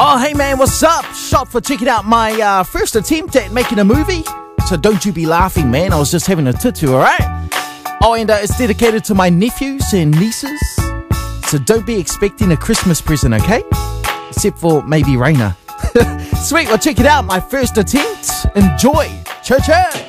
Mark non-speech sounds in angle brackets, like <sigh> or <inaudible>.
Oh, hey man, what's up? Shot for checking out my uh, first attempt at making a movie. So don't you be laughing, man. I was just having a tutu, alright? Oh, and uh, it's dedicated to my nephews and nieces. So don't be expecting a Christmas present, okay? Except for maybe Raina. <laughs> Sweet, well, check it out. My first attempt. Enjoy. Church, church.